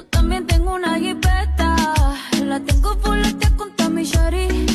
Yo también tengo una jipeta. La tengo full con mi shari.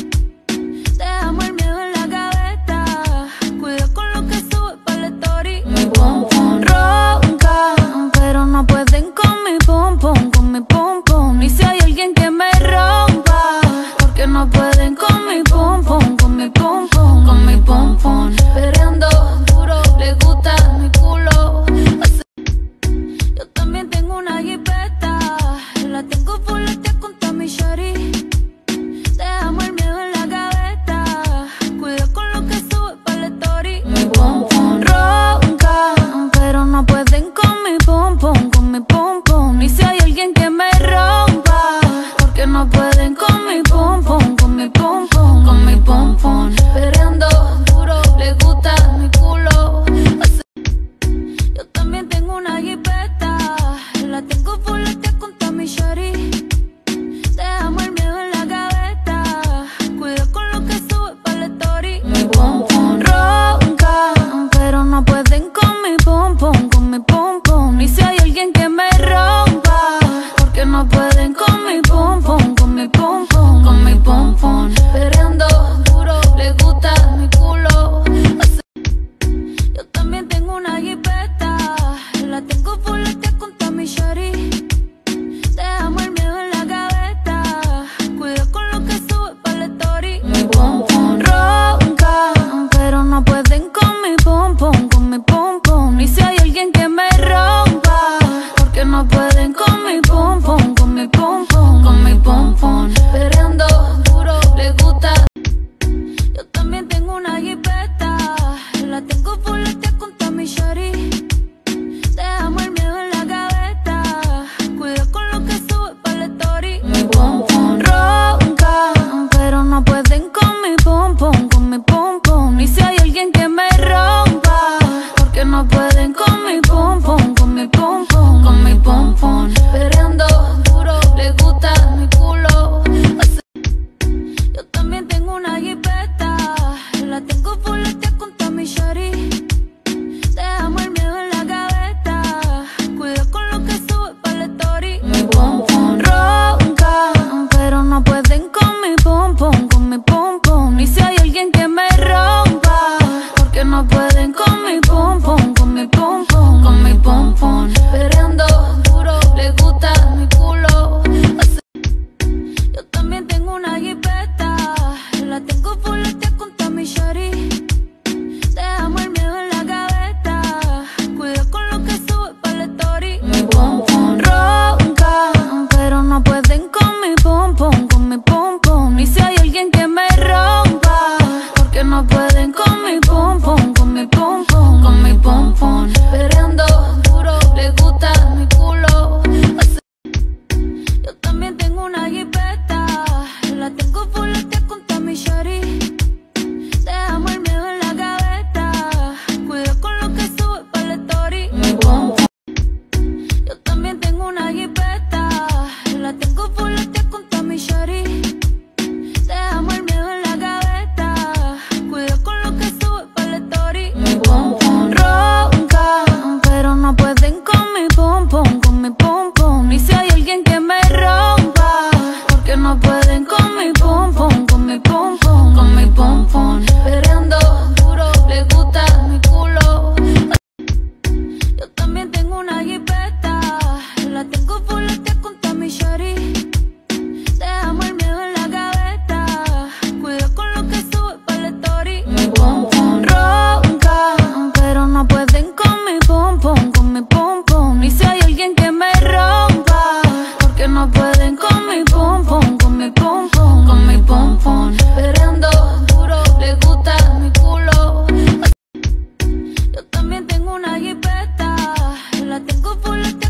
con mi pom con mi pom con mi pom pom, perreando. Te conté mi shari. Seamos pueden con Yo también tengo una jipeta, la tengo full, la tengo